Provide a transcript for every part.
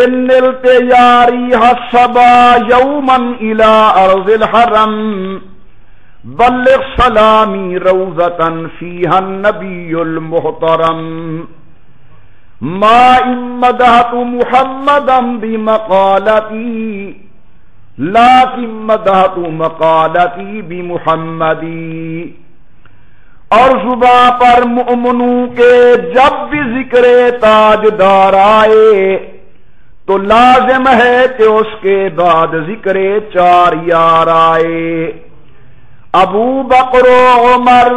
इन्निल तैयारी हसबा यौमन इला अर्जिल हरम बल्लिग सलामी रौजतन फीहन नबील मोहतरम मा इमदहत मुहम्मदम बि मकालती ला किमदहत मकालती बि मुहम्मदी और जुबा पर मुमनू के जब भी ज़िक्र ताजदार आए तो लाजिम है कि उसके बाद ज़िक्र चार यार आए। अबू बकरो उमर,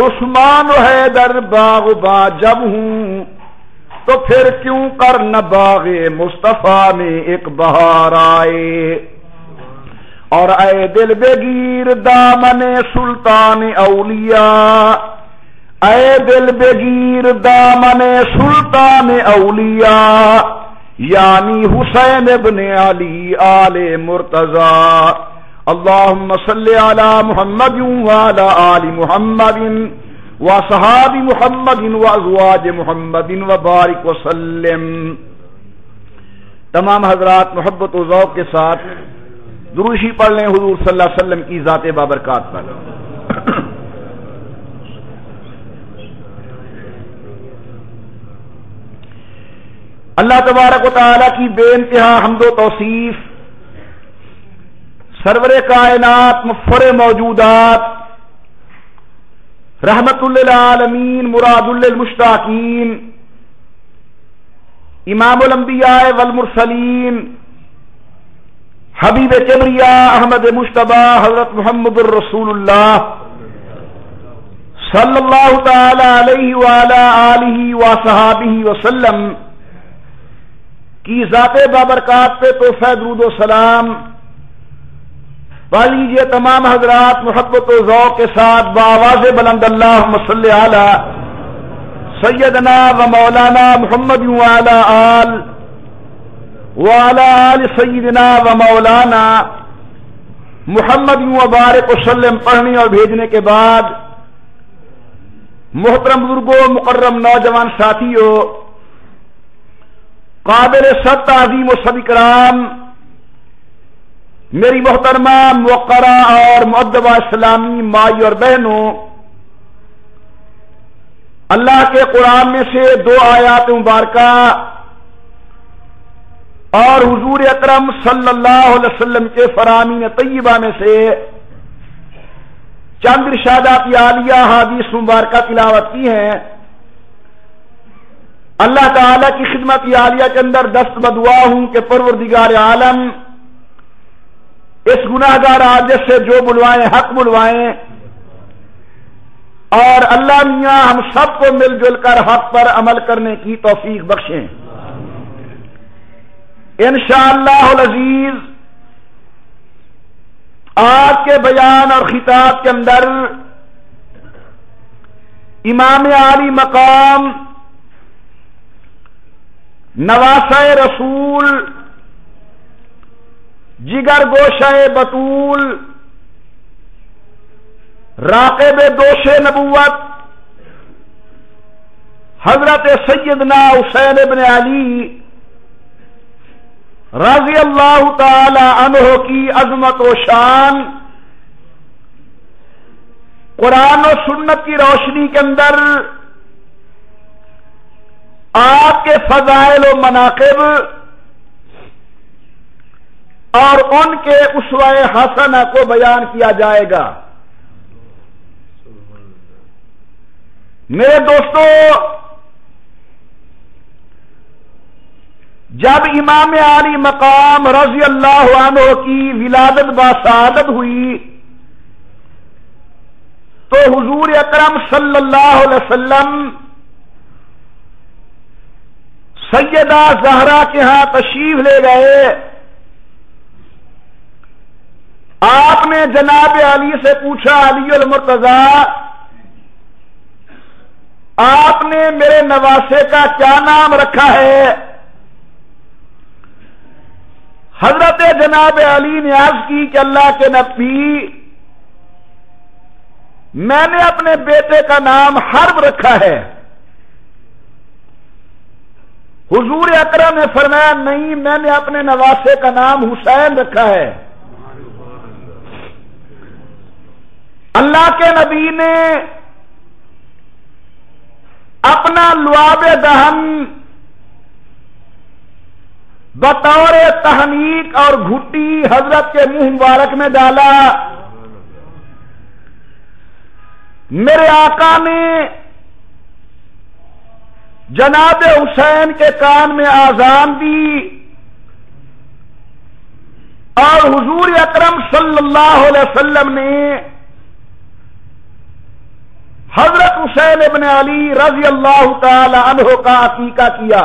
उस्मान है दर बागबा जब हूँ तो फिर क्यों कर न बागे मुस्तफ़ा में एक बहार आए। और आए दिल बेगीर दामने सुल्तान अलिया आए दिल बेगीर दामने सुल्तान अलिया यानी हुसैन इबन अली आले मुर्तजा। अल्लाह सल्ला मोहम्मद आली मोहम्मदिन व सहाबी मोहम्मदिन व अजवाज मोहम्मदिन व बारिक वसलम तमाम हजरात मोहब्बत ज़ौक के साथ दुरुशी पढ़ लें, हजूर वसल्लम की ज़ात बाबरकत पर। अल्लाह तबारक वाली की बेनतहा हमदो तोसीफ। सरवर कायनात मुफर मौजूदात। रहमतुल्लामीन मुरादुल्मुश्ताकीन इमामबिया वलमुरसलीन हबीब चबरिया अहमद मुशतबा हज़रत मोहम्मद रसूलुल्लाह। सल्लल्लाहु तआला अलैहि वसल्लम। की ज़ात बाबरकत पे तो फैदरूद सलाम पा लीजिए तमाम हजरात मोहब्बत के साथ बावाज बुलंद अल्लाह आला सैदना व मौलाना मोहम्मद वाला आल वाला आल सैदना व मौलाना मोहम्मद बारक वसलम पढ़ने और भेजने के बाद मोहतरम बुजुर्गो मुकर्रम नौजवान साथियों काबिल सत तजीम सभी कराम मेरी मोहतरमा मकरा और मुद्दबा इस्लामी माई और बहनों, अल्लाह के कुरान में से दो आयात मुबारक और हजूर अक्रम सल्लाम के फरामीन तय्यबा में से चंद्र शादा की आलिया हादीस मुबारक तिलावत की हैं। अल्लाह ताला की खिदमत आलिया के अंदर दस्त बदुआ हूँ कि परवरदिगार आलम, इस गुनाहगार आदत से जो बुलवाएँ, हक बुलवाएँ। और अल्लाह मियाँ, हम सबको मिलजुल कर हक पर अमल करने की तोफीक बख्शें। इन अज़ीज़, आज के बयान और खिताब के अंदर इमाम आली मकाम नवासा रसूल, जिगर गोशाए बतूल, राकेब दोष नबूवत, हज़रत सैदना हुसैन इबन अली रज़ी अल्लाह तहो की अजमत व शान, कुरान और सुन्नत की रोशनी के अंदर आपके फजाइल व मनाकब और उनके उसवाए हसना को बयान किया जाएगा। मेरे दोस्तों, जब इमाम आली मकाम रज़ी अल्लाह की विलादत बासादत हुई तो हुजूर अकरम सल्लल्लाहु अलैहि वसल्लम सैयदा जहरा के यहाँ तशीफ ले गए। आपने जनाब अली से पूछा अली मुर्तजा, आपने मेरे नवासे का क्या नाम रखा है? हज़रत जनाब अली ने अर्ज़ की कि अल्लाह के नबी, मैंने अपने बेटे का नाम हर्ब रखा है। हुजूर अकरम ने फरमाया, नहीं, मैंने अपने नवासे का नाम हुसैन रखा है। अल्लाह के नबी ने अपना लुआब दहन बतौर तहनीक और घुट्टी हज़रत के मुँह मुबारक में डाला। मेरे आका ने जनाब हुसैन के कान में आजान दी। और हुजूर अकरम सल्लल्लाहु अलैहि वसल्लम ने हज़रत हुसैन इबन अली रज़ी अल्लाह तहो का अकीका किया।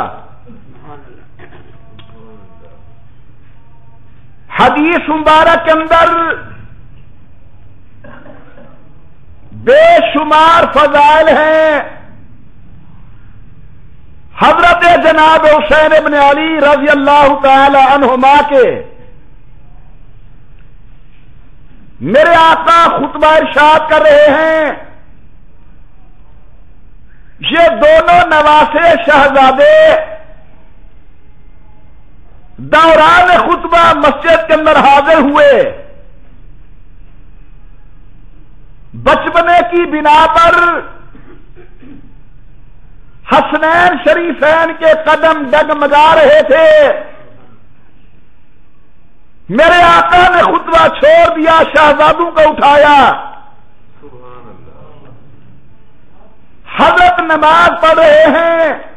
हदीस मुबारक के अंदर बेशुमार फजाइल हैं। हज़रत जनाब हुसैन इबन अली रज़ी अल्लाह तहुमा के, मेरे आका खुतबा इर्शाद कर रहे हैं। ये दोनों नवासे शहजादे दौरान खुतबा मस्जिद के अंदर हाजिर हुए। बचपने की बिना पर हसनैन शरीफैन के कदम डगमगा रहे थे। मेरे आका ने खुतबा छोड़ दिया, शहजादों को उठाया। हज़रत नमाज़ पढ़ रहे हैं।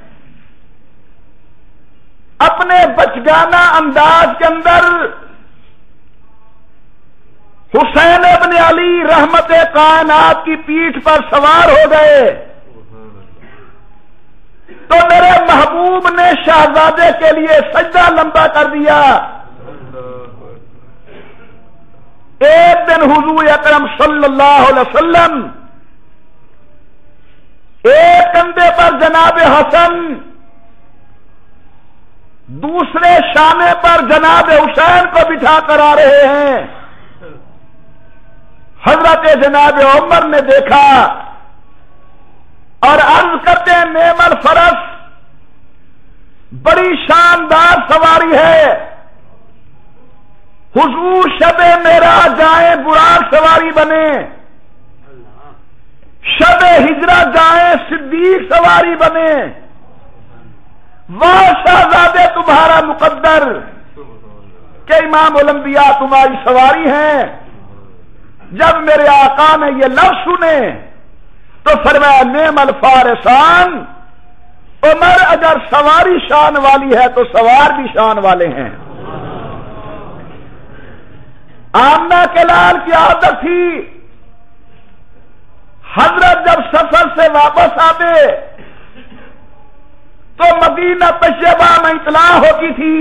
अपने बचगाना अंदाज के अंदर हुसैन अबन अली रहमत कायनात की पीठ पर सवार हो गए। तो मेरे महबूब ने शहजादे के लिए सज्जा लंबा कर दिया। एक दिन हुजूर अकरम सल्लल्लाहु अलैहि वसल्लम एक कंधे पर जनाब हसन, दूसरे शामे पर जनाब हुसैन को बिठा कर आ रहे हैं। हज़रत जनाब उमर ने देखा और अर्ज़ करते हैं, नेमल फरस, बड़ी शानदार सवारी है। हुजूर शब मेरा जाए बुराक सवारी बने। शब हिजरा जाए, सिद्दीक सवारी बने। वाह शाहजादे, तुम्हारा मुकद्दर, के इमाम ओलंबिया तुम्हारी सवारी है। जब मेरे आका ने ये लफ्ज सुने तो फरमाया, नेमल फारसान, उमर अगर सवारी शान वाली है तो सवार भी शान वाले हैं। आमना के लाल की आदत थी, हज़रत जब सफ़र से वापस आते तो मदीना तशबा में इतला होती थी।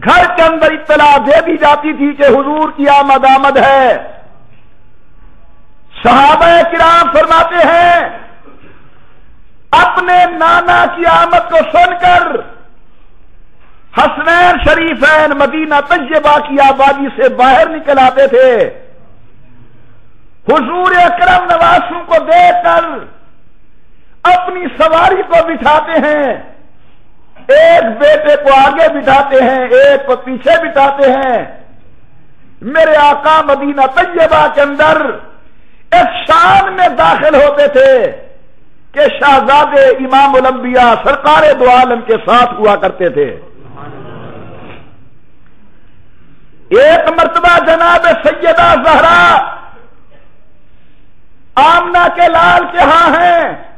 घर के अंदर इतला दे दी जाती थी कि हुजूर की आमद आमद है। साहब किराम फरमाते हैं, अपने नाना की आमद को सुनकर हसनैन शरीफैन मदीना तजबा की आबादी से बाहर निकल आते थे। हुजूर अकरम नवासों को देखकर अपनी सवारी को बिठाते हैं, एक बेटे को आगे बिठाते हैं, एक को पीछे बिठाते हैं। मेरे आका मदीना तैयबा के अंदर एक शान में दाखिल होते थे कि शाहजादे इमाम उलंबिया सरकार दो आलम के साथ हुआ करते थे। एक मरतबा जनाब सैयदा जहरा आमना के लाल के यहाँ हैं।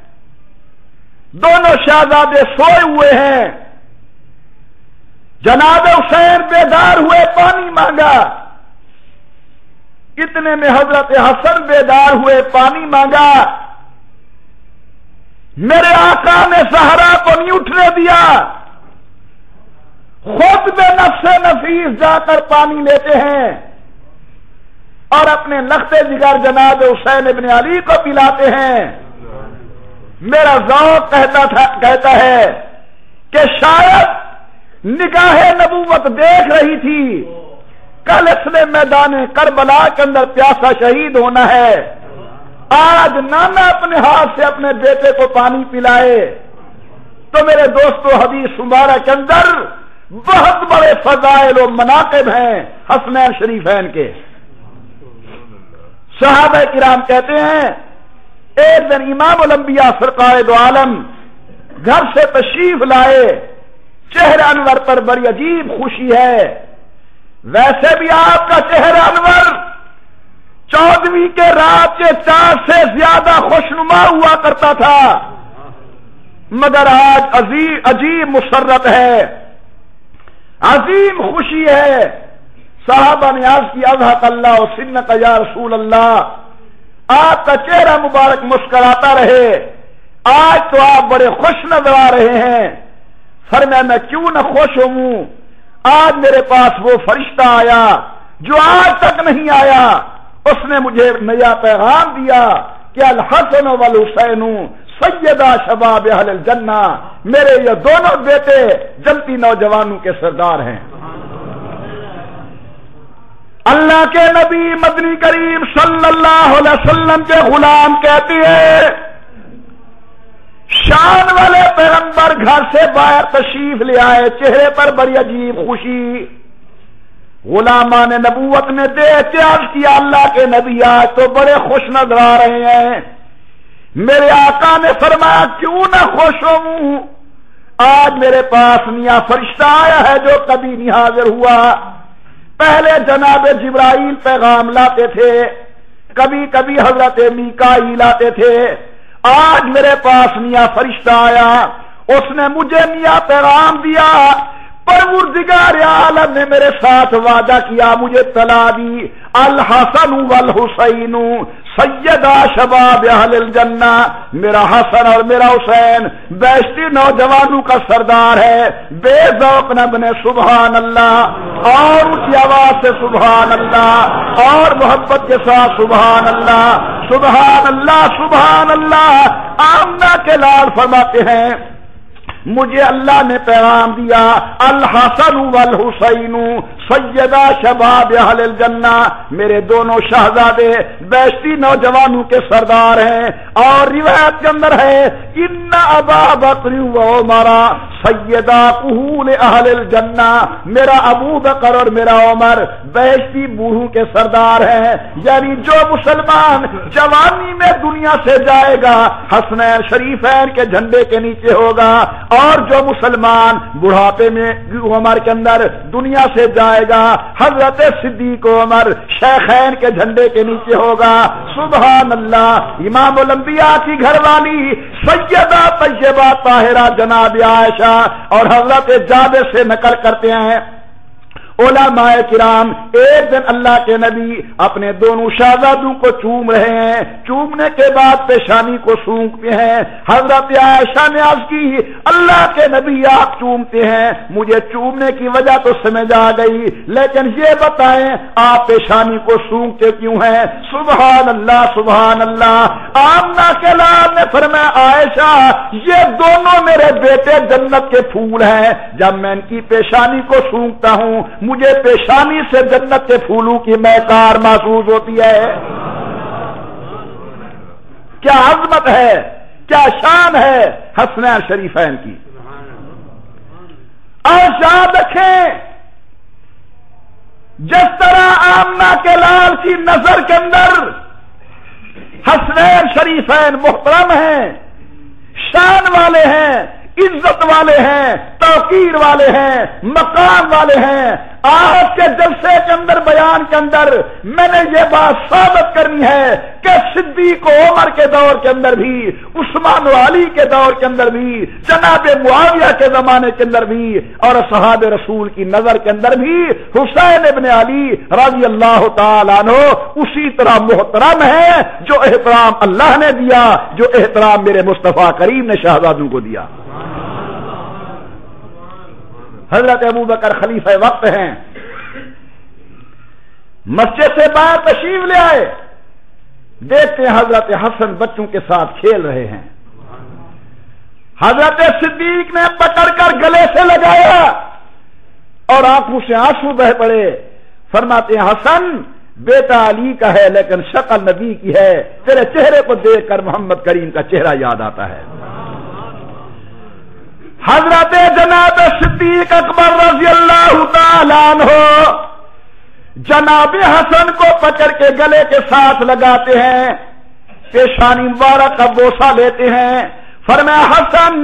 दोनों शहजादे सोए हुए हैं। जनाब हुसैन बेदार हुए पानी मांगा। इतने में हज़रत हसन बेदार हुए, पानी मांगा। मेरे आका ने सहारा को नहीं उठने दिया। खुद में नफ्से नफीस जाकर पानी लेते हैं और अपने नख्ते जिगर जनाब हुसैन इबन अली को पिलाते हैं। मेरा जौक कहता था, कहता है कि शायद निगाह नबूवत देख रही थी। कल इसने मैदान करबला के अंदर प्यासा शहीद होना है। आज नाना अपने हाथ से अपने बेटे को पानी पिलाए। तो मेरे दोस्तों, हदीस सुमारा के अंदर बहुत बड़े फजाइल और मनाकब हैं, हसनैन शरीफैन के साहब किराम कहते हैं, एक दिन इमाम उलंबिया सरकार दो आलम घर से तशरीफ़ लाए। चेहरा अनवर पर बड़ी अजीब खुशी है। वैसे भी आपका चेहरा अनवर। चौदहवीं के रात के चार से ज़्यादा खुशनुमा हुआ करता था। मगर आज अजीब अजीब मुसरत है। अजीम खुशी है। साहबा ने की अजहत अल्लाह और सिन्नत या रसूल अल्लाह आपका चेहरा मुबारक मुस्कराता रहे। आज तो आप बड़े खुश नज़र आ रहे हैं। फरमाया, मैं क्यों न खुश हूँ आज मेरे पास वो फरिश्ता आया जो आज तक नहीं आया। उसने मुझे नया पैगाम दिया कि अल हसन वल हुसैन सैयदा शबाब जन्ना, मेरे ये दोनों बेटे जलती नौजवानों के सरदार हैं। अल्लाह के नबी मदनी करीम सल्लल्लाहु अलैहि वसल्लम के गुलाम कहती है शान वाले पैगंबर घर से बाहर तशरीफ़ ले आए, चेहरे पर बड़ी अजीब खुशी। गुलामा ने नबूवत में दे त्याग किया, अल्लाह के नबी आज तो बड़े खुश नज़र आ रहे हैं। मेरे आका ने फरमाया, क्यों ना खुश हूँ आज मेरे पास मियाँ फरिश्ता आया है जो कभी नहीं हाजिर हुआ। पहले जनाब जिब्राइल पैगाम लाते थे कभी कभी हज़रत मीकाई लाते थे। आज मेरे पास मियाँ फरिश्ता आया। उसने मुझे मियाँ पैगाम दिया। परवरदिगार आलम ने मेरे साथ वादा किया। मुझे तला दी। अल हसन वल हुसैन। सैयदा शबाब जन्ना, मेरा हसन और मेरा हुसैन बैश्ती नौजवानों का सरदार है। बेजौक न बने सुबहान अल्लाह और ऊँची आवाज़ से सुबहान अल्लाह और मोहब्बत के साथ सुबहान अल्लाह सुबहान अल्लाह सुबहान अल्लाह आमना के लाल फरमाते हैं मुझे अल्लाह ने पैगाम दिया अल हसन वल हुसैन सैयदा शबाब जन्ना मेरे दोनों शहजादे बैश्ती नौजवानों के सरदार हैं, और रिवायत के अंदर है, इन्ना अबा बकरी वो मारा सैयदा कुहूल अहल जन्ना मेरा अबू बकर और मेरा उमर बैश्ती बूढ़ू के सरदार हैं, यानी जो मुसलमान जवानी में दुनिया से जाएगा, हसनैन शरीफैन के झंडे के नीचे होगा और जो मुसलमान बुढ़ापे में उमर के अंदर दुनिया से जाएगा, हज़रत सिद्दीक उमर शेखैन के झंडे के नीचे होगा। सुबह अल्लाह इमाम उलंबिया की घरवाली, सैयदा तैयबा ताहिरा जनाब आयशा और हज़रत जादे से नकल करते हैं। ओलामाए किराम, एक दिन अल्लाह के नबी अपने दोनों शाहजादों को चूम रहे हैं। चूमने के बाद पेशानी को सूंघते हैं। हज़रत आयशा ने आज की, अल्लाह के नबी आप चूमते हैं। मुझे चूमने की वजह तो समझ आ गई, लेकिन ये बताएँ, आप पेशानी को सूंघते क्यों हैं? सुबह अल्लाह सुबहान अल्लाह आमना के लाल ने फरमाया, आयशा, ये दोनों मेरे बेटे जन्नत के फूल हैं। जब मैं इनकी पेशानी को सूंघता हूँ मुझे पेशानी से जन्नत के फूलों की महकार महसूस होती है। क्या अजमत है? क्या शान है? हसनैन शरीफैन की। और याद रखें। जिस तरह आमना के लाल की नज़र के अंदर हसनैन शरीफैन मोहतरम हैं, शान वाले हैं इज़्ज़त वाले हैं, तोकीर वाले हैं, मकान वाले हैं। आज के जलसे के अंदर, बयान के अंदर मैंने ये बात साबित करनी है कि सिद्दीक उमर के दौर के अंदर भी, उस्मान वाली के दौर के अंदर भी, जनाब मुआविया के जमाने के अंदर भी और सहाब रसूल की नज़र के अंदर भी हुसैन इबन अली रज़ी अल्लाह तनो उसी तरह मोहतरम है जो एहतराम अल्लाह ने दिया, जो एहतराम मेरे मुस्तफ़ा करीम ने शहजादों को दिया। हज़रत अबू बकर खलीफा वक्त हैं। मस्जिद से बाहर तशीफ ले आए। देखते हैं हज़रत हसन बच्चों के साथ खेल रहे हैं। हज़रत सिद्दीक ने पकड़कर गले से लगाया और आँखों से आँसू बह पड़े। फरमाते हैं, हसन, बेटा अली का है, लेकिन शक्ल नबी की है। तेरे चेहरे को देखकर मोहम्मद करीम का चेहरा याद आता है। हज़रत जनाब सिद्दीक अकबर रज़ी अल्लाह हो जनाब हसन को पकड़ के गले के साथ लगाते हैं। पेशानी मुबारक का बोसा लेते हैं। फरमाया, हसन,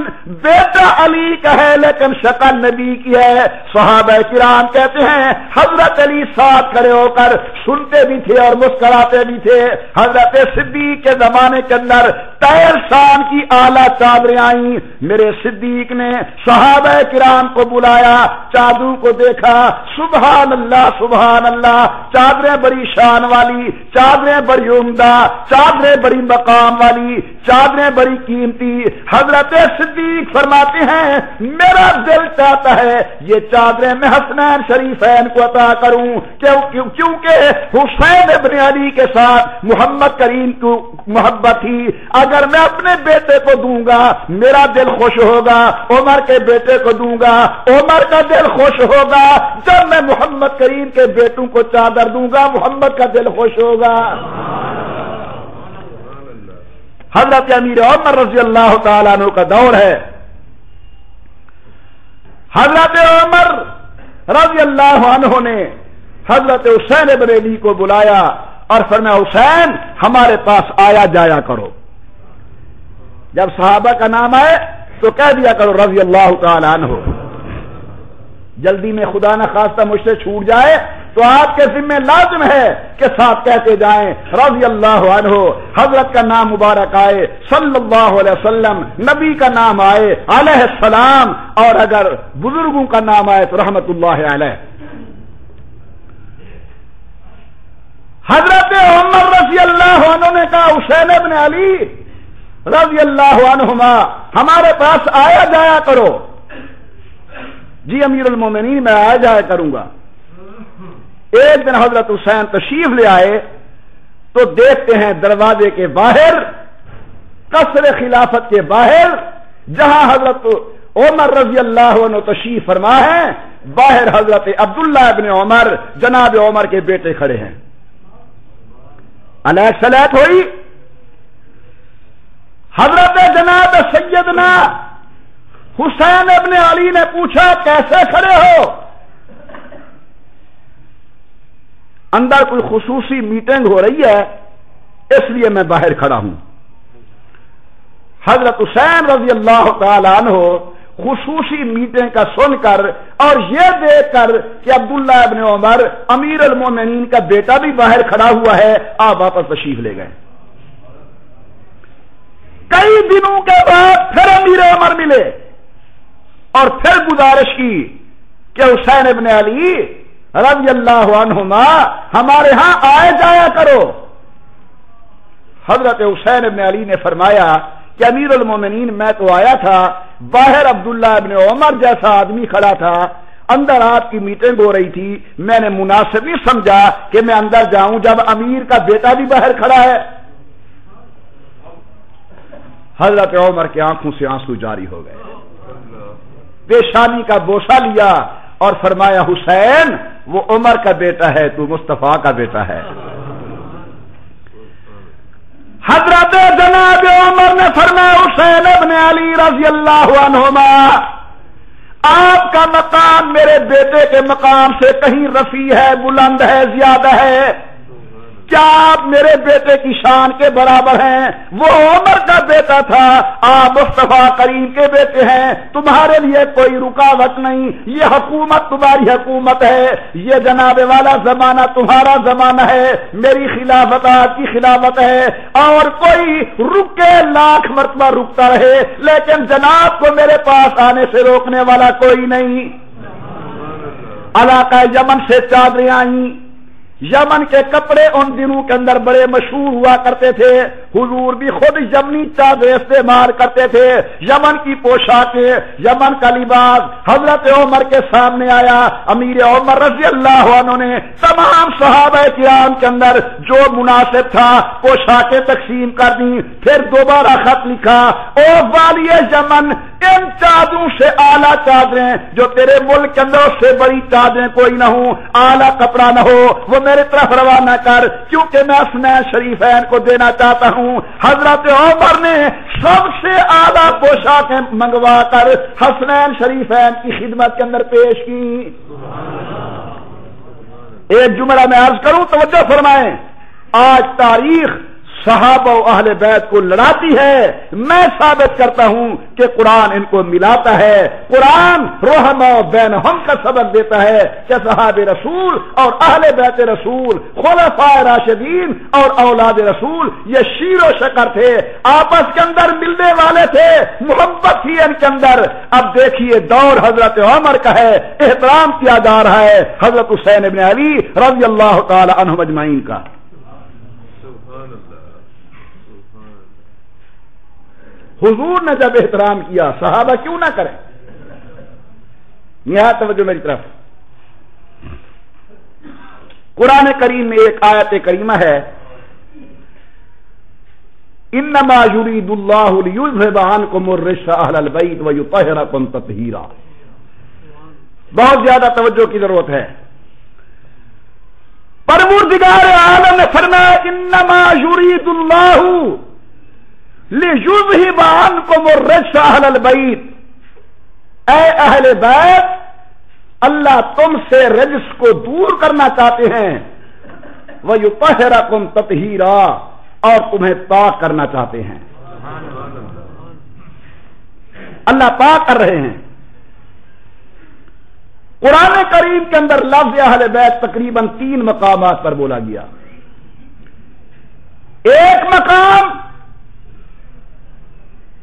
बेटा अली का है लेकिन शक्ल नबी की है। सहाब किराम कहते हैं, हज़रत अली साथ खड़े होकर सुनते भी थे और मुस्कराते भी थे। हज़रत सिद्दीक के जमाने के अंदर तैर शान की आला चादरें आई। मेरे सिद्दीक ने सहाब किराम को बुलाया चादू को देखा सुबह अल्लाह सुबह अल्लाह चादरें बड़ी शान वाली, चादरें बड़ी उमदा, चादरें बड़ी मकाम वाली, चादरें बड़ी कीमती। हज़रत सिद्दीक फरमाते हैं, मेरा दिल चाहता है, ये चादरें मैं हसनैन शरीफैन को अता करूँ क्योंकि हुसैन अली के साथ मोहम्मद करीम को मोहब्बत थी। अगर मैं अपने बेटे को दूँगा, मेरा दिल खुश होगा, उमर के बेटे को दूँगा, उमर का दिल खुश होगा, जब मैं मोहम्मद करीम के बेटों को चादर दूँगा, मोहम्मद का दिल खुश होगा। हज़रत अमीर उमर रज़ी अल्लाह तु का दौर है। हज़रत उमर रज़ी अल्लाह ने हज़रत हुसैन बरेली को बुलाया और फरमा हुसैन, हमारे पास आया, जाया करो। जब सहाबा का नाम आए तो कह दिया करो रज़ी अल्लाह तन हो जल्दी में खुदा न खास्ता मुझसे छूट जाए तो आपके जिम्मे लाजम है कि साथ कहते जाएँ रज़ी अल्लाह हो हज़रत का नाम मुबारक आए, सल्लल्लाहु अलैहि वसल्लम, नबी का नाम आए, अलह सलाम, और अगर बुज़ुर्गों का नाम आए तो रहमतुल्लाह अलैह। हज़रत उमर रज़ी अल्लाह ने कहा, हुसैन बिन अली रज़ी अल्लाह हमारे पास आया जाया करो। जी अमीर मोमिनी मैं आया जाया करूँगा। एक दिन हज़रत हुसैन तशीफ ले आए तो देखते हैं दरवाजे के बाहर, कसर खिलाफत के बाहर, जहाँ हज़रत उमर रज़ी अल्लाह तशीफ फरमा है, बाहर हज़रत अब्दुल्ला इबन उमर, जनाब उमर के बेटे खड़े हैं। अनैक सलैत हुई। हज़रत जनाब सैदना हुसैन अपने अली ने पूछा, कैसे खड़े हो? अंदर कोई खसूसी मीटिंग हो रही है, इसलिए मैं बाहर खड़ा हूँ। हज़रत हुसैन रज़ी अल्लाह तहो खसूसी मीटिंग का सुनकर और यह देखकर कि अब्दुल्ला इबन उमर अमीर अलमोमिन का बेटा भी बाहर खड़ा हुआ है, आप वापस तशीफ ले गए। कई दिनों के बाद फिर अमीर उमर मिले। और फिर गुजारिश की कि हुसैन इबन अली रज़ी अल्लाह हमारे यहाँ आए जाया करो। हज़रत हुसैन इबन अली ने फरमाया कि अमीर उलमोमिन मैं तो आया था, बाहर अब्दुल्ला इबन उमर जैसा आदमी खड़ा था, अंदर आपकी मीटिंग हो रही थी, मैंने मुनासिब ही समझा कि मैं अंदर जाऊँ जब अमीर का बेटा भी बाहर खड़ा है। हज़रत उमर की आँखों से आँसू जारी हो गए। पेशानी का बोसा लिया और फरमाया, हुसैन, वो उमर का बेटा है, तू मुस्तफ़ा का बेटा है। हज़रत जनाब उमर ने फरमाया, हुसैन अबन अली रज़ी अल्लाह आपका मकाम मेरे बेटे के मकाम से कहीं रफी है, बुलंद है, ज़्यादा है? क्या आप मेरे बेटे की शान के बराबर हैं? वो उमर का बेटा था। आप मुस्तफ़ा करीम के बेटे हैं। तुम्हारे लिए कोई रुकावट नहीं। ये हुकूमत तुम्हारी हुकूमत है। ये जनाबे वाला जमाना तुम्हारा जमाना है। मेरी खिलाफत आपकी खिलाफत है। और कोई रुके लाख मरतबा रुकता रहे। लेकिन जनाब को मेरे पास आने से रोकने वाला कोई नहीं। अलाका यमन से चादरें आई। यमन के कपड़े उन दिनों के अंदर बड़े मशहूर हुआ करते थे। हुजूर भी खुद यमनी चादर इस्तेमाल करते थे। यमन की पोशाकें, यमन का लिबास हज़रत उमर के सामने आया। अमीर उमर रज़ी अल्लाह ने तमाम सहाब किराम के अंदर जो मुनासिब था, पोशाकें तकसीम कर दी, फिर दोबारा खत लिखा। ओ वाली यमन, इन चादरों से आला चादरें, जो तेरे मुल्क के अंदर उससे बड़ी चादरें कोई ना हो, आला कपड़ा ना हो, वो मेरी तरफ़ रवाना कर, क्योंकि मैं स्नैन शरीफैन को देना चाहता हूँ। हज़रत उमर ने सबसे आला पोशाकें मंगवा कर हसनैन शरीफैन की खिदमत के अंदर पेश की। एक जुमरा मैं अर्ज़ करूँ तो फरमाए, आज तारीख साहब अहल बैत को लड़ाती है। मैं साबित करता हूँ कि कुरान इनको मिलाता है। कुरान रोहम बैन हम का सबक देता है कि साहब रसूल और अहल बैत रसूल खुलफा राशिदीन और औलाद रसूल, ये शीरो शकर थे। आपस के अंदर मिलने वाले थे। मोहब्बत थी इनके अंदर। अब देखिए दौर हज़रत उमर का है। एहतराम किया जा रहा है हज़रत हुसैन इबन अली रज़ी अल्लाह तजमाइन का। हुजूर ने जब एहतराम किया, सहाबा क्यों ना करें? यहाँ तवज्जो मेरी तरफ़। कुरान करीम में एक आयत करीमा है, इन्नमा युरीदुल्लाहुबान को मुर्रिशबईत व युतहरा कुम बहुत ज़्यादा तवज्जो की ज़रूरत है। परमुरदिगार आलम ने फरमाया, इन्नमा युरीदुल्लाहु लिजुजहिबान को मुर्रज बैत ए अहल बैत अल्लाह तुमसे रजस को दूर करना चाहते हैं वह यु पहरा तुम ततहीरा और तुम्हें पाक करना चाहते हैं अल्लाह पाक कर रहे हैं कुरान करीम के अंदर लफ्ज अहल बैत तकरीबन तीन मकाम पर बोला गया एक मकाम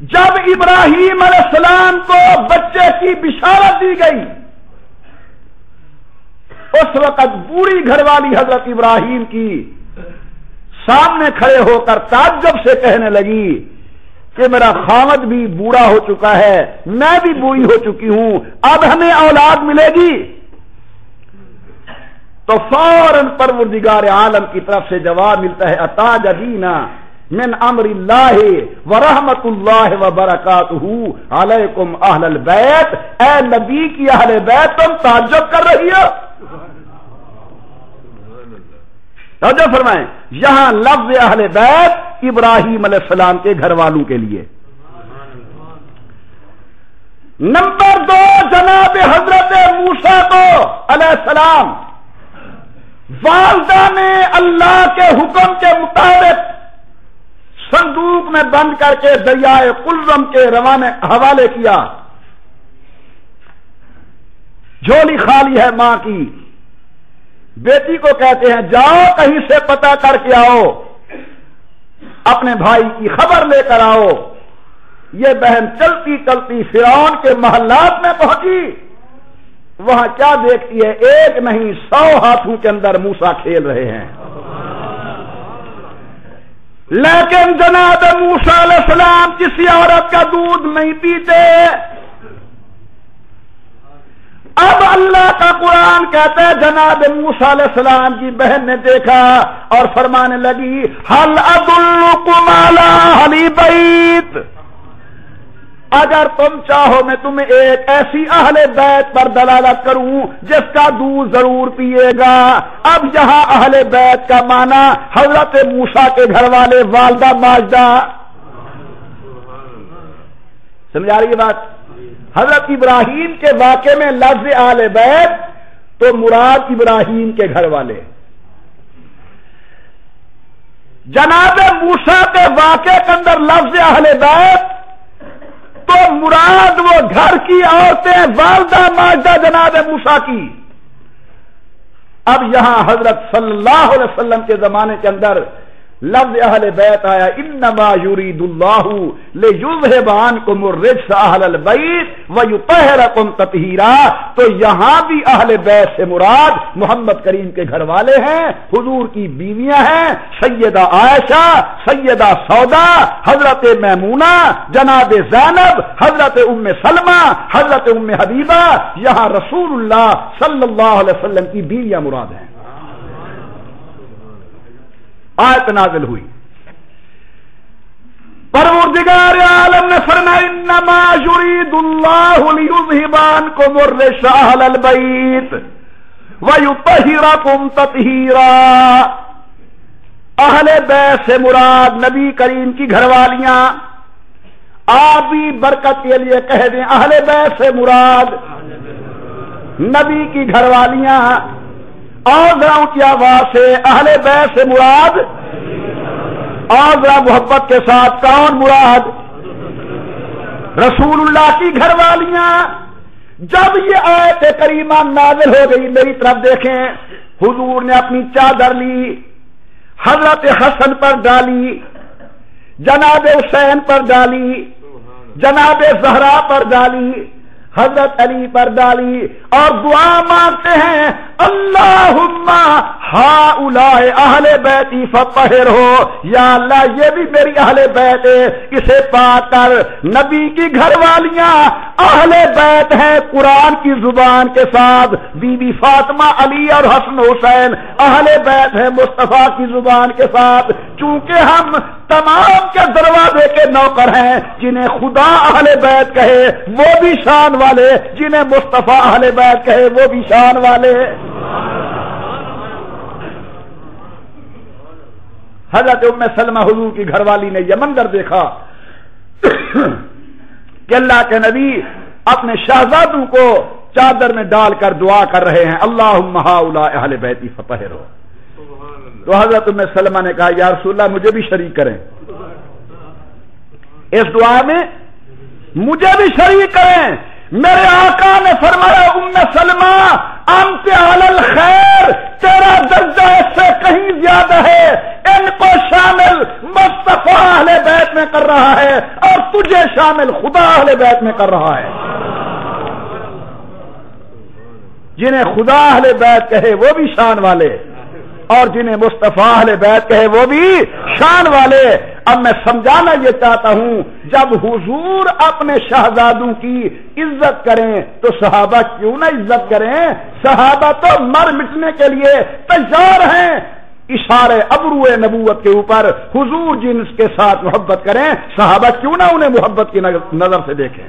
जब इब्राहिम अलैहिस्सलाम को बच्चे की बिशारत दी गई, उस वक्त बूढ़ी घरवाली हज़रत इब्राहिम की सामने खड़े होकर ताज्जब से कहने लगी कि मेरा खामद भी बूढ़ा हो चुका है, मैं भी बूढ़ी हो चुकी हूँ, अब हमें औलाद मिलेगी। तो फ़ौरन परवरदिगार आलम की तरफ़ से जवाब मिलता है अताज अदीना मिन अमरिल्लाह व रहमतुल्लाह व बरकात अलैकुम अहल बैत। ए नबी की अहल बैत, तुम ताज्जुब कर रही हो। ताज्जुब फरमाए, यहाँ लफ्ज अहल बैत इब्राहिम सलाम के घर वालों के लिए। नंबर दो, जनाब हज़रत मूसा को अलैहिस्सलाम। वालदा ने अल्लाह के हुक्म के मुताबिक संदूक में बंद करके दरियाए कुलरम के रवाने हवाले किया। झोली खाली है माँ की। बेटी को कहते हैं, जाओ कहीं से पता करके आओ। अपने भाई की खबर लेकर आओ। ये बहन चलती चलती फिरौन के महल्लात में पहुँची। वहाँ क्या देखती है? एक नहीं, सौ हाथों के अंदर मूसा खेल रहे हैं। लेकिन जनाब मूसा किसी औरत का दूध नहीं पीते। अब अल्लाह का कुरान कहता है, जनाब मूसा की बहन ने देखा और फरमाने लगी, हल अदुल्लु कुमाला हली बैत। अगर तुम चाहो मैं तुम्हें एक ऐसी अहले बैत पर दलालत करूँ, जिसका दूध ज़रूर पिएगा। अब यहाँ अहले बैत का माना, हज़रत मूसा के घर वाले वालदा माजदा। समझा रही है बात? हज़रत इब्राहिम के वाक़े में लफ्ज आल बैत तो मुराद इब्राहिम के घर वाले जनाब मूसा के वाक़े के अंदर लफ्ज अहले बैत तो मुराद, वो घर की औरतें, वालदा माजदा जनाब मूसा की। अब यहाँ हज़रत सल्लल्लाहु अलैहि वसल्लम के जमाने के अंदर लफ्ज अहल बैत आया, इन्नमा युरीदुल्लाहु ले युजहबान को मुर्रिज अहल बैत व युतहरकुम ततहीरा। तो यहाँ भी अहल बैत से मुराद मोहम्मद करीम के घर वाले हैं, हुजूर की बीवियाँ हैं, सैयदा आयशा, सैयदा सौदा, हज़रत मैमूना, जनाब जैनब, हज़रत उम्म सलमा, हज़रत उम्म हबीबा, यहाँ रसूलुल्लाह सल्लल्लाहु अलैहि वसल्लम की बीवियाँ मुराद हैं। आयत नाजिल हुई। परवरदिगार आलम ने युरीदुल्लाहुलियुजहिबान को मुर्र शाहल बैत वयुतहिरा कुम ततहीरा। अहले बैत से मुराद नबी करीम की घरवालियाँ, आप भी बरकत के लिए कह दें, अहले बैत से मुराद नबी की घरवालियाँ और जरा की आवाज़ से अहले बैत से मुराद। और जरा मोहब्बत के साथ कौन मुराद? रसूलुल्लाह की घरवालियाँ। जब ये आयत करीमा नाजिल हो गई, मेरी तरफ़ देखें, हुजूर ने अपनी चादर ली, हज़रत हसन पर डाली, जनाब हुसैन पर डाली, जनाब जहरा पर डाली हज़रत अली पर डाली और दुआ मांगते हैं, अल्लाहुम्मा हा उलाए अहले बैती फपहिर हो। या अल्लाह, ये भी मेरी अहले बैत है, इसे पाकर नबी की घरवालियाँ अहले बैत हैं, कुरान की ज़ुबान के साथ। बीबी फातिमा अली और हसन हुसैन अहले बैत है, मुस्तफ़ा की ज़ुबान के साथ। चूँकि हम तमाम के दरवाजे के नौकर हैं, जिन्हें खुदा अहले बैत कहे, वो भी शान वाले। जिन्हें मुस्तफ़ा अहले बैत कहे, वो भी शान वाले। हज़रत उम्म सलमा हुजूर की घरवाली ने यह मंजर देखा कि अल्लाह के नबी अपने शहजादू को चादर में डालकर दुआ कर रहे हैं अल्लाह अहल बैती फपहर तो हज़रत उम्म सलमा ने कहा यार रसूल्ला मुझे भी शरीक करें। इस दुआ में, मुझे भी शरीक करें। मेरे आका ने फरमाया, उम्म सलमा अमत अलल खैर, तेरा दर्जा इससे कहीं ज़्यादा है। इनको शामिल मुस्तफ़ा अहले बैत में कर रहा है और तुझे शामिल खुदा अहले बैत में कर रहा है। जिन्हें खुदा अहले बैत कहे, वो भी शान वाले और जिन्हें मुस्तफ़ा बैत कहे, वो भी शान वाले। अब मैं समझाना ये चाहता हूँ, जब हुजूर अपने शहजादों की इज़्ज़त करें तो सहाबा क्यों ना इज़्ज़त करें? सहाबा तो मर मिटने के लिए तैयार हैं। इशारे अबरू नबूवत के ऊपर, हुजूर जिनके साथ मोहब्बत करें, सहाबा क्यों ना उन्हें मोहब्बत की नज़र से देखें?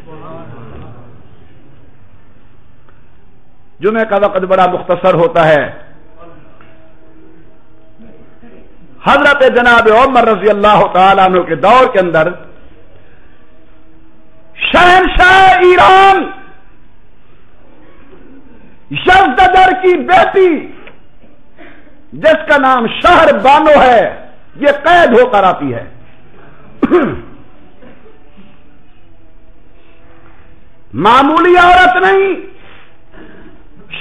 जुमे का वक्त बड़ा मुख्तसर होता है। हज़रत जनाब उमर रज़ी अल्लाह तु के दौर के अंदर शहनशाह ईरान यजदर की बेटी, जिसका नाम शहर बानो है, ये कैद होकर आती है। मामूली औरत नहीं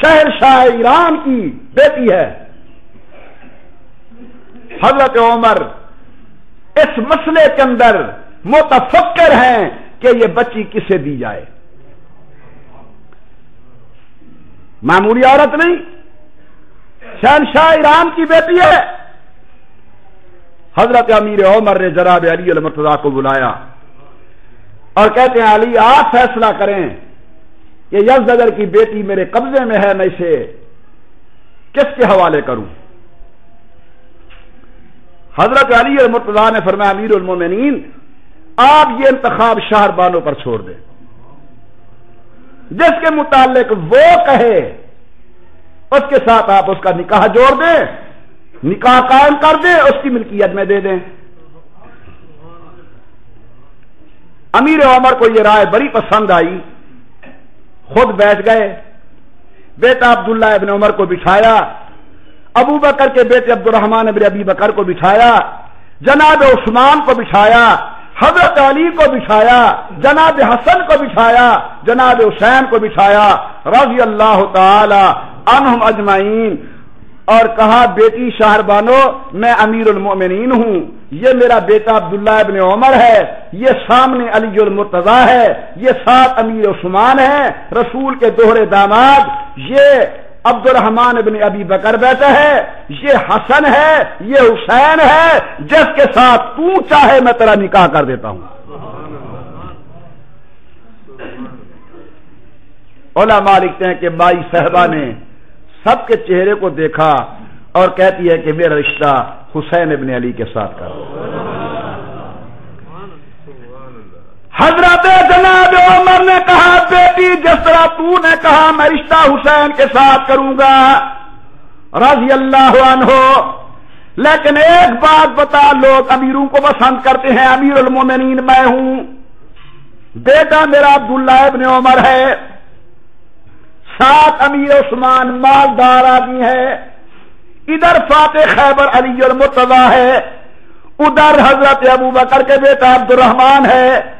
शहरशाह ईरान की बेटी है। हज़रत उमर, इस मसले के अंदर मुतफक्र हैं कि यह बच्ची किसे दी जाए। मामूली औरत नहीं, शहनशाह ईरान की बेटी है। हज़रत अमीर उमर ने जनाब अली अलमतदा को बुलाया और कहते हैं, अली, आप फैसला करें कि यजदगर की बेटी मेरे कब्जे में है, मैं इसे किसके हवाले करूँ? हज़रत अली और मुर्तजा ने फरमाया अमीर उलमोमिन आप ये इंतखाब शाहर बानों पर छोड़ दें। जिसके मुतालिक वो कहे, उसके साथ आप उसका निकाह जोड़ दें, निकाह कायम कर दें, उसकी मिल्कियत में दे दें। अमीर उमर को यह राय बड़ी पसंद आई। खुद बैठ गए। बेटा अब्दुल्ला इबन उमर को बिठाया। अबू बकर के बेटे अब्दुलरहमान अबी अबी बकर को बिठाया, जनाब उस्मान को बिठाया, हज़रत अली को बिठाया, जनाब हसन को बिठाया, जनाब हुसैन को बिठाया रज़ी अल्लाह तहम अजमाइन। और कहा, बेटी शाहरबानो, मैं अमीर उलमोमिन हूँ। ये मेरा बेटा अब्दुल्ला इबन उमर है। ये सामने अली मुर्तजा है। ये सात अमीर उस्मान है। रसूल के दोहरे दामाद, ये अब्दुलरहमान इबन अबी बकर बैठा है, ये हसन है, ये हुसैन है, जिसके साथ तू चाहे मैं तेरा निकाह कर देता हूँ। ओला लिखते हैं कि बाई साहबा ने सबके चेहरे को देखा और कहती है कि मेरा रिश्ता हुसैन इबन अली के साथ करो। हज़रत जनाब उमर ने कहा, बेटी, जिस तरह तू ने कहा, मैं रिश्ता हुसैन के साथ करूँगा। रज़ी अल्लाह हो लेकिन एक बात बता, लोग अमीरों को पसंद करते हैं अमीर उलमोमिन मैं हूँ। बेटा मेरा अब्दुल्ला इब्न उमर है। सात अमीर उस्मान मालदार आदमी है। इधर फाते खैबर अली मुर्तजा है। उधर हज़रत अबू बकर के बेटा अब्दुलरहमान है।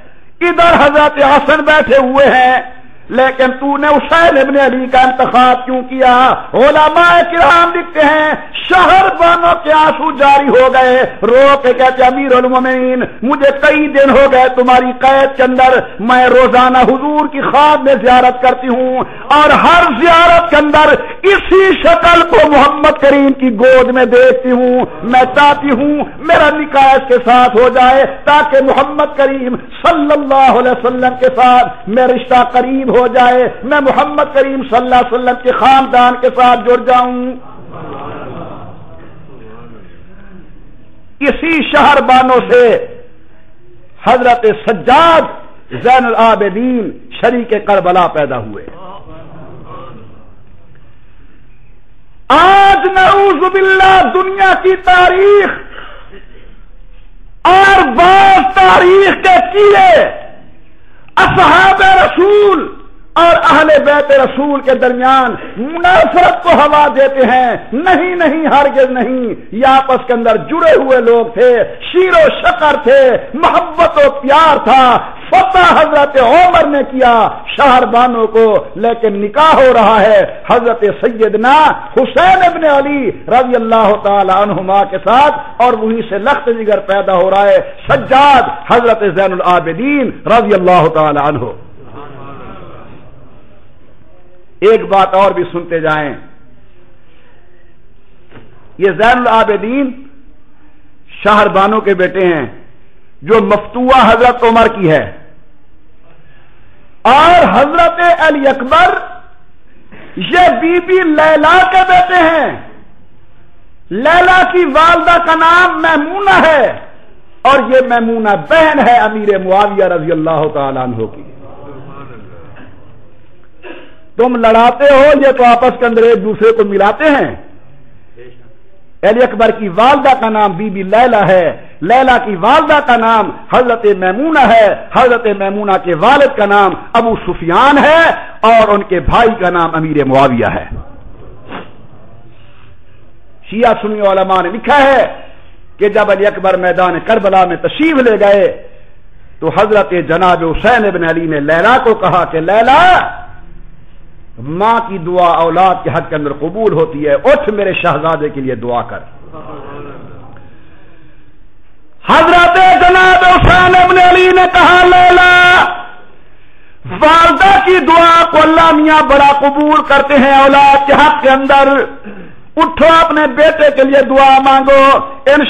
इधर हज़रत आसन बैठे हुए हैं? लेकिन तूने हुसैन इबन अली का इंतखाब क्यों किया? ओलामा किराम लिखते हैं, शहर बानों के आँसू जारी हो गए। रो के कहते अमीर उलमीन मुझे कई दिन हो गए तुम्हारी कैद के अंदर। मैं रोज़ाना हुजूर की खाद में जियारत करती हूँ और हर जियारत के अंदर इसी शक्ल को मोहम्मद करीम की गोद में देखती हूँ। मैं चाहती हूँ मेरा निकाय के साथ हो जाए, ताकि मोहम्मद करीम सल्लल्लाहु अलैहि वसल्लम के साथ मेरा रिश्ता करीब हो जाए, मैं मोहम्मद करीम सल्लल्लाहु अलैहि वसल्लम के खानदान के साथ जुड़ जाऊँ। इसी शहर बानों से हज़रत सज्जाद जैन आबदीन शरीक करबला पैदा हुए। आज नऊजुबिल्ला दुनिया की तारीख और बास तारीख के किए असहाब रसूल और अहले बैत रसूल के दरमियान मुनाफरत को हवा देते हैं। नहीं नहीं, हरगिज नहीं। ये आपस के अंदर जुड़े हुए लोग थे, शीरो शकर थे, मोहब्बत और प्यार था। फतेह हज़रत उमर ने किया शहरबानों को, लेकिन निकाह हो रहा है हज़रत सैदना हुसैन इबन अली रज़ी अल्लाह तहुमा के साथ, और वहीं से लख्त जिगर पैदा हो रहा है सज्जाद हज़रत जैन आबिदीन रज़ी अल्लाह तु एक बात और भी सुनते जाएँ। ये जैन आबदीन शाहरबानों के बेटे हैं, जो मफतुआ हज़रत उमर की है। और हज़रत अली अकबर, ये बीबी लैला के बेटे हैं। लैला की वालदा का नाम मैमूना है, और ये मैमूना बहन है अमीर मुआविया रज़ी अल्लाह तु की। तुम लड़ाते हो, ये तो आपस के अंदर एक दूसरे को मिलाते हैं। अली अकबर की वालदा का नाम बीबी लैला है। लैला की वालदा का नाम हज़रत मैमूना है। हज़रत मैमूना के वालिद का नाम अबू सुफियान है और उनके भाई का नाम अमीर मुआविया है। शिया सुनी वालमा ने लिखा है कि जब अली अकबर मैदान करबला में तशीफ ले गए तो हज़रत जनाब हुसैन बिन अली ने लैला को कहा कि, लैला माँ की दुआ औलाद के हक के अंदर कबूल होती है, उठ मेरे शहजादे के लिए दुआ कर। हज़रत जनाब हुसैन अली ने कहा, लैला, वालदा की दुआ को अल्लाह मियाँ बड़ा कबूल करते हैं औलाद के हक के अंदर। उठो अपने बेटे के लिए दुआ मांगो। इन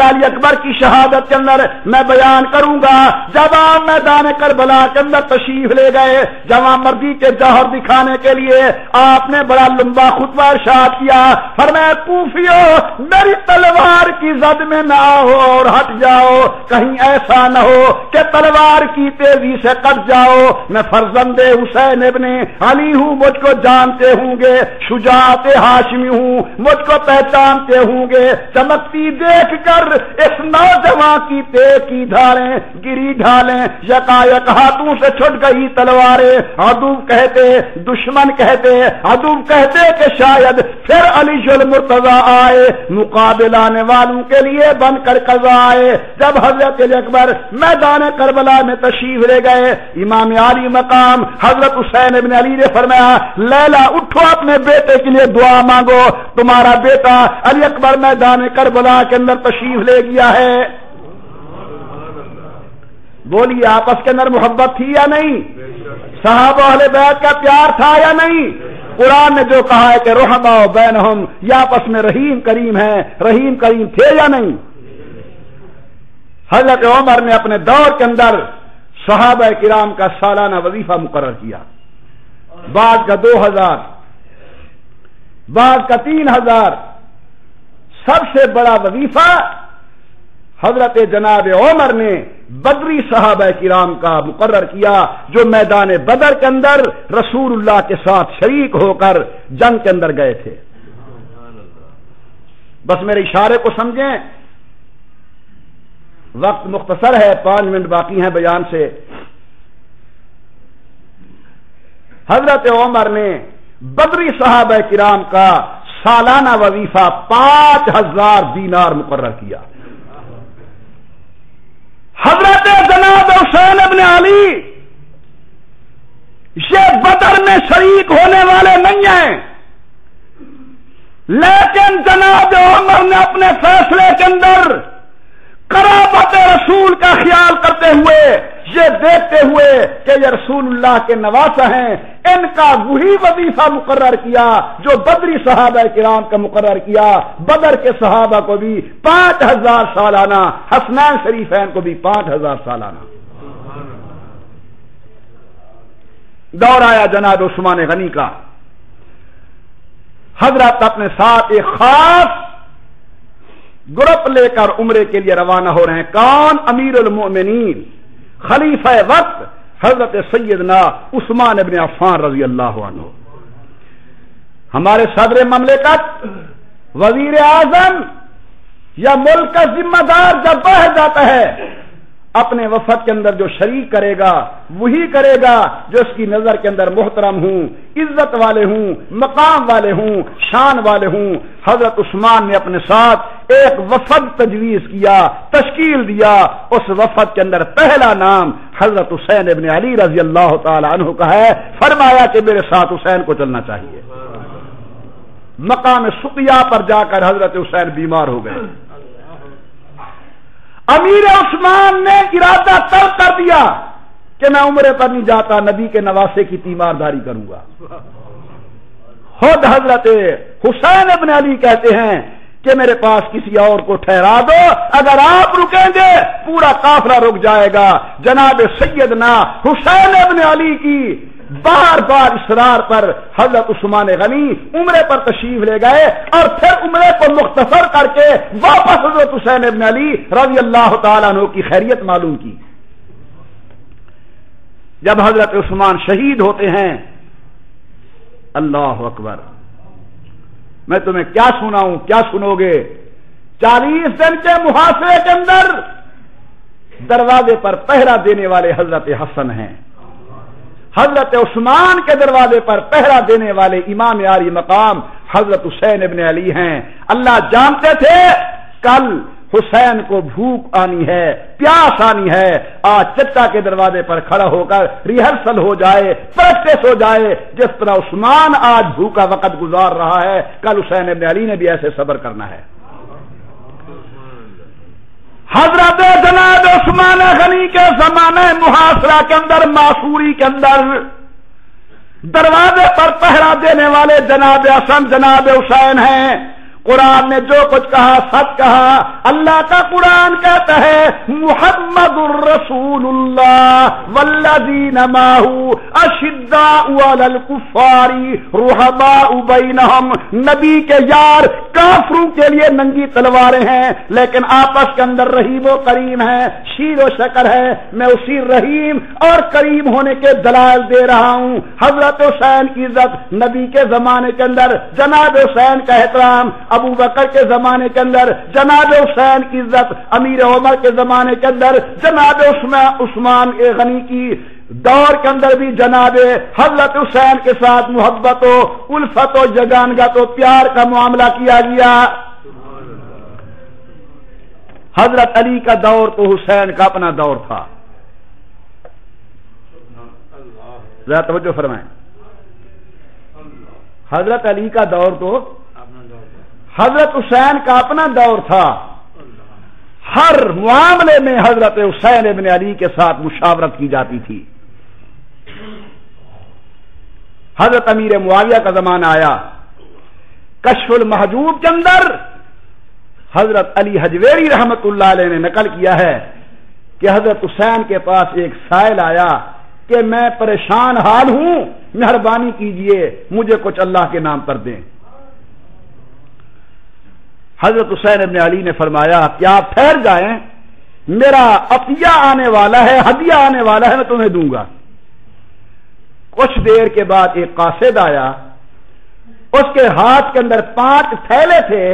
अली अकबर की शहादत के अंदर मैं बयान करूँगा। जब आप मैदान करबला के अंदर तशीफ ले गए। जवा मर्दी के जहर दिखाने के लिए आपने बड़ा लंबा खुतबा इर्शाद किया। पर मैं कूफियो मेरी तलवार की जद में ना हो और हट जाओ। कहीं ऐसा न हो कि तलवार की तेज़ी से कट जाओ। मैं फर्जंदे हुसैन इबने अली हूँ, मुझको जानते होंगे। शुजाते हाशमी हूँ। मुझको पहचानते होंगे। चमकती देख कर इस नौजवान की ते की धारें गिरी ढालें। यकायक हाथों से छुट गई तलवारें। अदूब कहते, दुश्मन कहते अदूब कहते कि शायद फिर अली जुल मुर्तजा आए। मुकाबला आने वालों के लिए बनकर कजा आए। जब हज़रत अकबर मैदान करबला में तशीफ ले गए, इमाम आली मकाम हज़रत हुसैन अली ने फरमाया, लैला, उठो अपने बेटे के लिए दुआ मांगो। तो तुम्हारा बेटा अली अकबर मैदान करबला के अंदर तशीफ ले गया है। बोलिए, आपस के अंदर मोहब्बत थी या नहीं? साहब अहले बैत का प्यार था या नहीं? कुरान ने जो कहा है कि रोहमा बैन हम या आपस में रहीम करीम है। रहीम करीम थे या नहीं? हज़रत उमर ने अपने दौर के अंदर सहाब किराम का सालाना वजीफा मुकर किया। बाद का दो हज़ार बाद का तीन हज़ार। सबसे बड़ा वजीफा हज़रत जनाब उमर ने बदरी साहब किराम का मुकर किया, जो मैदान बदर के अंदर रसूलुल्लाह के साथ शरीक होकर जंग के अंदर गए थे। बस मेरे इशारे को समझें। वक्त मुख्तसर है, पाँच मिनट बाकी हैं बयान से। हज़रत उमर ने बदरी साहब किराम का सालाना वजीफा पाँच हज़ार दीनार मुकर किया। हज़रत जनाब हुसैन अबन अली ये बदर में शरीक होने वाले नहीं हैं। लेकिन जनाब उमर ने अपने फैसले के अंदर कराबत रसूल का ख्याल करते हुए ये देखते हुए कि ये रसूलुल्लाह के नवासा हैं, इनका वही वजीफा मुकर्र किया, जो बदरी सहाबा किराम का मुकर्र किया, बदर के सहाबा को भी पाँच हज़ार सालाना, हसनैन शरीफैन को भी पाँच हज़ार सालाना। दौड़ आया जनाब उस्मान गनी का। हज़रत अपने साथ एक खास ग्रुप लेकर उम्रे के लिए रवाना हो रहे हैं। कौन? अमीर उलमोमिनीन खलीफा वक्त हज़रत सैदना उस्मान इबन अफान रज़ी अल्लाह हमारे सदर ममलिकत, वज़ीर आज़म या मुल्क का जिम्मेदार जब बाहर जाता है, अपने वफद के अंदर जो शरीक करेगा, वही करेगा जो इसकी नज़र के अंदर मोहतरम हूँ, इज़्ज़त वाले हूँ, मकाम वाले हूँ, शान वाले हूँ। हज़रत उस्मान ने अपने साथ एक वफद तजवीज किया, तश्कील दिया, उस वफद के अंदर पहला नाम हज़रत हुसैन इबन अली रज़ी अल्लाह तु का है। फरमाया कि मेरे साथ हुसैन को चलना चाहिए। मकाम सुकिया पर जाकर हज़रत हुसैन बीमार हो गए। अमीर उस्मान ने इरादा तब कर दिया कि मैं उम्र पर नहीं जाता, नबी के नवासे की तीमारदारी करूँगा। खुद हज़रत हुसैन अबन अली कहते हैं कि मेरे पास किसी और को ठहरा दो। अगर आप रुकेंगे, पूरा काफला रुक जाएगा। जनाब सैयदना हुसैन अबन अली की बार बार इसरार पर हज़रत उस्मान गनी उम्र पर तशीफ ले गए और फिर उम्र को मुख्तसर करके वापस हज़रत हुसैन इबन अली रज़ी अल्लाह तु की खैरियत मालूम की। जब हज़रत उस्मान शहीद होते हैं, अल्लाह अकबर। मैं तुम्हें क्या सुनाऊं, क्या सुनोगे? चालीस दिन के मुहासरे के अंदर दरवाजे पर पहरा देने वाले हज़रत हसन हैं। हज़रत उस्मान के दरवाजे पर पहरा देने वाले इमाम यारी मकाम हज़रत हुसैन इबन अली हैं। अल्लाह जानते थे, कल हुसैन को भूख आनी है, प्यास आनी है। आज चच्चा के दरवाजे पर खड़ा होकर रिहर्सल हो जाए प्रैक्टिस हो जाए, जिस तरह उस्मान आज भूखा वक्त गुजार रहा है, कल हुसैन इबन अली ने भी ऐसे सबर करना है। हज़रत जनाब उस्मान गनी के जमाने मुहासरा के अंदर, मासूरी के अंदर दरवाजे पर पहरा देने वाले जनाब असम जनाब हुसैन हैं। कुरान ने जो कुछ कहा, सच कहा, अल्लाह का कुरान कहता है मुहम्मद नबी के यार काफरों के लिए नंगी तलवारें हैं, लेकिन आपस के अंदर रहीम करीम है, शीर व शकर है। मैं उसी रहीम और करीम होने के दलाल दे रहा हूँ। हज़रत हुसैन की इज़्ज़त नबी के जमाने के अंदर जनाब हुसैन का एहतराम अबू बकर के जमाने के अंदर, जनाब हुसैन की इज़्ज़त, अमीर उमर के जमाने के अंदर, जनाब उस्मान ए गनी की दौर के अंदर भी जनाब हज़रत हुसैन के साथ मोहब्बत हो, उल्फत हो, जगानगत हो, प्यार का मामला किया गया। हज़रत अली का दौर तो हुसैन का अपना दौर था। जरा तवज्जो फरमाएँ। हज़रत अली का दौर तो हज़रत हुसैन का अपना दौर था। हर मामले में हज़रत हुसैन इबन अली के साथ मुशावरत की जाती थी। हज़रत अमीर मुआविया का जमाना आया। कशफुल महजूब के अंदर हज़रत अली हजवेरी रहमत ने नकल किया है कि हज़रत हुसैन के पास एक साइल आया कि मैं परेशान हाल हूँ, मेहरबानी कीजिए, मुझे कुछ अल्लाह के नाम पर दें। हज़रत हुसैन अबन अली ने फरमाया, कि आप ठहर जाएँ, मेरा अतिया आने वाला है, हदिया आने वाला है, मैं तुम्हें दूँगा। कुछ देर के बाद एक कासिद आया, उसके हाथ के अंदर पाँच थैले थे,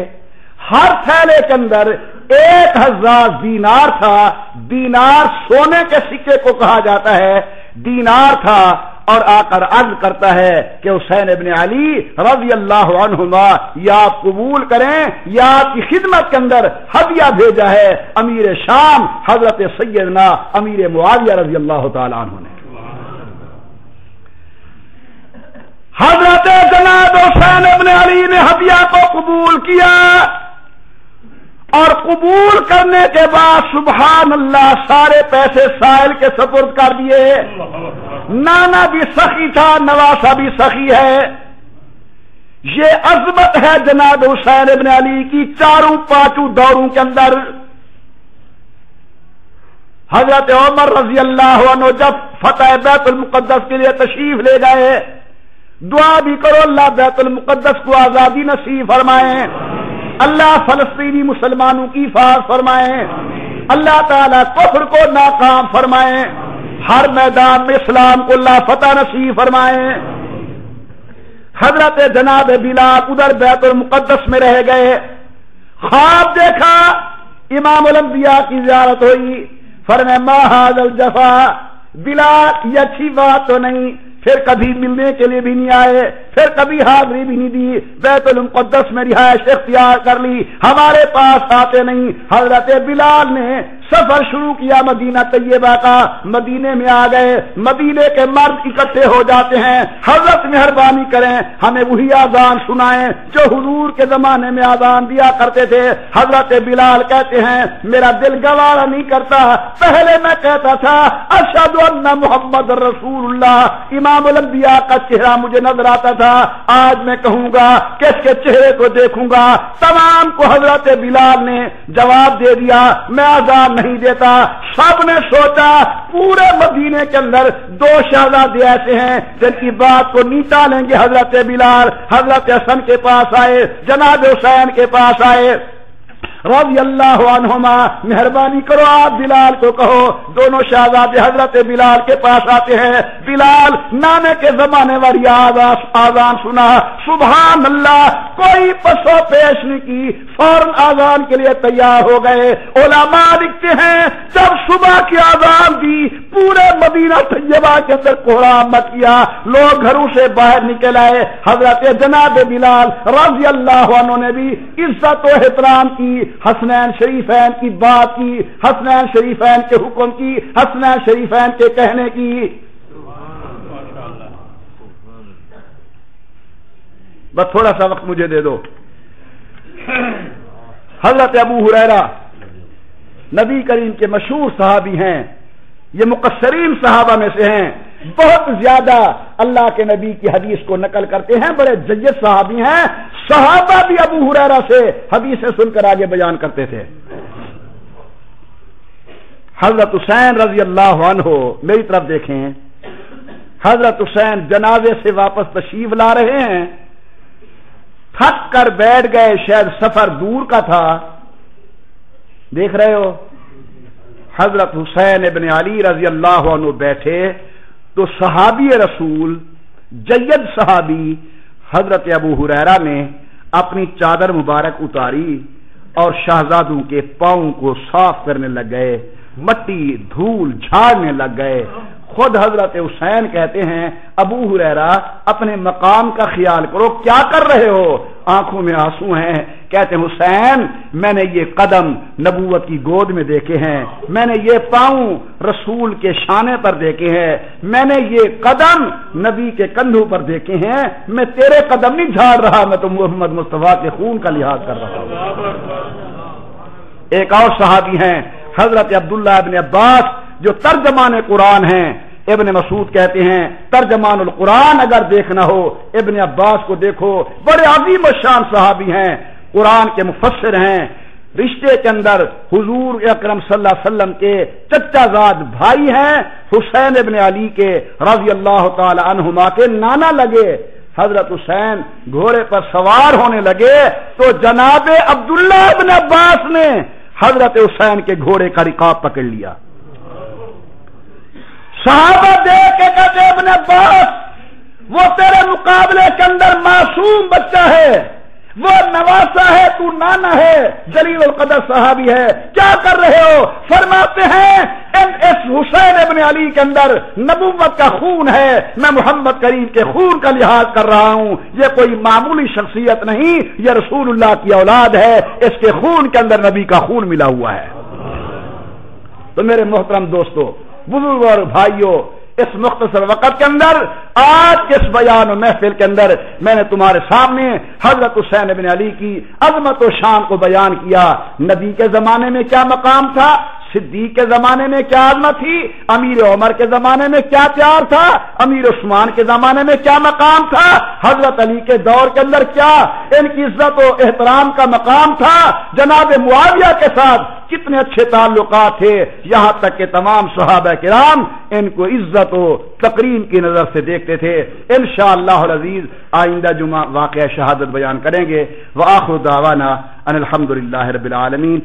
हर थैले के अंदर एक हज़ार दीनार था। दीनार सोने के सिक्के को कहा जाता है। दीनार था और आकर अर्ज़ करता है कि हुसैन इबन अली रज़ी अल्लाह या आप कबूल करें, या आपकी खिदमत के अंदर हदिया भेजा है, अमीर शाम, हज़रत सैदना अमीर मुआविया रज़ी अल्लाह ने। हज़रत जनाब हुसैन अबन अली ने हदिया को कबूल किया, और कबूल करने के बाद सुबह अल्लाह सारे पैसे साहिल के सपुर्द कर दिए। नाना भी सखी था, नवासा भी सखी है। ये अजमत है जनाब हुसैन इबन अली की चारों पाँचों दौरों के अंदर। हज़रत उमर रज़ी अल्लाह जब फतेह बैतुल मुकद्दस के लिए तशरीफ़ ले गए, दुआ भी करो, अल्लाह बैतुल मुकद्दस को आज़ादी नसीब फरमाए, अल्लाह फलस्तीनी मुसलमानों की फाज फरमाए, अल्लाह ताला कुफर को नाकाम फरमाए। हर मैदान में इस्लाम को फतेह नसीब फरमाए। हज़रत जनाब बिलाल उधर बैतुल मुकद्दस में रह गए। ख्वाब देखा, इमाम उलंबिया की जियारत हुई। फरमे महाजल जफा? बिलाल, ये अच्छी बात तो नहीं। फिर कभी मिलने के लिए भी नहीं आए। फिर कभी हाजिरी भी नहीं दी। बैतुल मुकद्दस में रिहायश इख्तियार कर ली। हमारे पास आते नहीं। हज़रत बिलाल ने सफ़र शुरू किया मदीना तैयबा का। मदीने में आ गए। मदीने के मर्द इकट्ठे हो जाते हैं। हज़रत मेहरबानी करें। हमें वही आजान सुनाएँ जो हुजूर के जमाने में आजान दिया करते थे। हज़रत बिलाल कहते हैं, मेरा दिल गवारा नहीं करता। पहले मैं कहता था अशद मोहम्मद रसूलुल्लाह। इमाम उलंबिया का चेहरा मुझे नज़र आता था। आज मैं कहूँगा, किसके चेहरे को देखूँगा? तमाम को हज़रत बिलाल ने जवाब दे दिया, मैं आजान नहीं देता। सबने सोचा, पूरे मदीने के अंदर दो शहजादे ऐसे हैं, जिनकी बात को नीता लेंगे हज़रत बिलाल। हज़रत हसन के पास आए, जनाब हुसैन के पास आए। रबी अल्लाह मेहरबानी करो आप बिलाल को कहो। दोनों शहजादे हज़रत बिलाल के पास आते हैं। बिलाल नाने के जमाने वाली आजान सुना। सुबह अल्लाह कोई पसो पेश नहीं की। फ़ौरन आजान के लिए तैयार हो गए। ओलामा लिखते हैं, जब सुबह की आजान दी, पूरे मदीना तैयबा के अंदर कोहरा मत किया लोग घरों से बाहर निकल आए। हज़रत जनाब बिलाल रज़ी अल्लाह ने भी इज़्ज़त एहतराम की। हसनैन शरीफैन की बात की, हसनैन शरीफैन के हुक्म की, हसनैन शरीफैन के कहने की। बस थोड़ा सा वक्त मुझे दे दो। हज़रत अबू हुरैरा, नबी करीम के मशहूर साहबी हैं, ये मुकसरीन साहबा में से हैं। बहुत ज़्यादा अल्लाह के नबी की हदीस को नकल करते हैं, बड़े जयद साहबी हैं। सहाबा भी अबू हुरैरा से हदीसें सुनकर आगे बयान करते थे। हज़रत हुसैन रज़ी अल्लाह हो मेरी तरफ़ देखें। हज़रत हुसैन जनाजे से वापस तशीफ ला रहे हैं। थक कर बैठ गए, शायद सफ़र दूर का था। देख रहे हो? हज़रत हुसैन इबन अली रज़ी अल्लाह बैठे। तो सहाबी रसूल जैद सहाबी, हज़रत अबू हुरैरा ने अपनी चादर मुबारक उतारी और शाहजादों के पाओ को साफ़ करने लग गए, मट्टी धूल झाड़ने लग गए। खुद हज़रत हुसैन कहते हैं, अबू हुरैरा, अपने मकाम का ख्याल करो, क्या कर रहे हो? आँखों में आँसू हैं कहते हुसैन, मैंने ये कदम नबूवत की गोद में देखे हैं। मैंने ये पाऊँ रसूल के शाने पर देखे हैं। मैंने ये कदम नबी के कंधों पर देखे हैं। मैं तेरे कदम नहीं झाड़ रहा, मैं तो मोहम्मद मुस्तफ़ा के खून का लिहाज कर रहा हूँ। एक और सहाबी हैं, हज़रत अब्दुल्ला इबन अब्बास, जो तर्जमान कुरान हैं। इबन मसूद कहते हैं तर्जमान कुरान अगर देखना हो, इबन अब्बास को देखो। बड़े अजीम शान साहबी हैं। कुरान के मुफसर हैं। रिश्ते के अंदर हुजूर अकरम सल्लम के चचाजाद भाई हैं, हुसैन इबन अली के रज़ी अल्लाह तहुमा के नाना लगे। हज़रत हुसैन घोड़े पर सवार होने लगे तो जनाब अब्दुल्ला इबन अब्बास ने हज़रत हुसैन के घोड़े का रिकाब पकड़ लिया। साहबा देख के कहते अपने अब्बास, वो तेरे मुकाबले के अंदर मासूम बच्चा है। वो नवासा है, तू नाना है जलील कदर साहबी है। क्या कर रहे हो? फरमाते हैं इन इस हुसैन इबन अली के अंदर नबूवत का खून है। मैं मोहम्मद करीम के खून का लिहाज कर रहा हूँ। यह कोई मामूली शख्सियत नहीं यह रसूलुल्लाह की औलाद है। इसके खून के अंदर नबी का खून मिला हुआ है। तो मेरे मोहतरम दोस्तों, बुज़ुर्ग और भाइयों इस मुख्तसर वक़्त के अंदर, आज के इस बयान महफिल के अंदर मैंने तुम्हारे सामने हज़रत हुसैन बिन अली की अजमत शान को बयान किया। नबी के जमाने में क्या मकाम था? सिद्दीक के जमाने में क्या आजमत थी? अमीर उमर के जमाने में क्या प्यार था? अमीर उस्मान के जमाने में क्या मकाम था? हज़रत अली के दौर के अंदर क्या इनकी इज़्ज़त और एहतराम का मकाम था? जनाब मुआविया के साथ कितने अच्छे ताल्लुक थे? यहाँ तक के तमाम सहाब किराम इनको इज़्ज़त और तकरीम की नज़र से देखते थे। इन अज़ीज़, आइंदा जुमा वाक़ शहादत बयान करेंगे। वह आखिर दावाना अनिलहमदिल्ला रबालमीन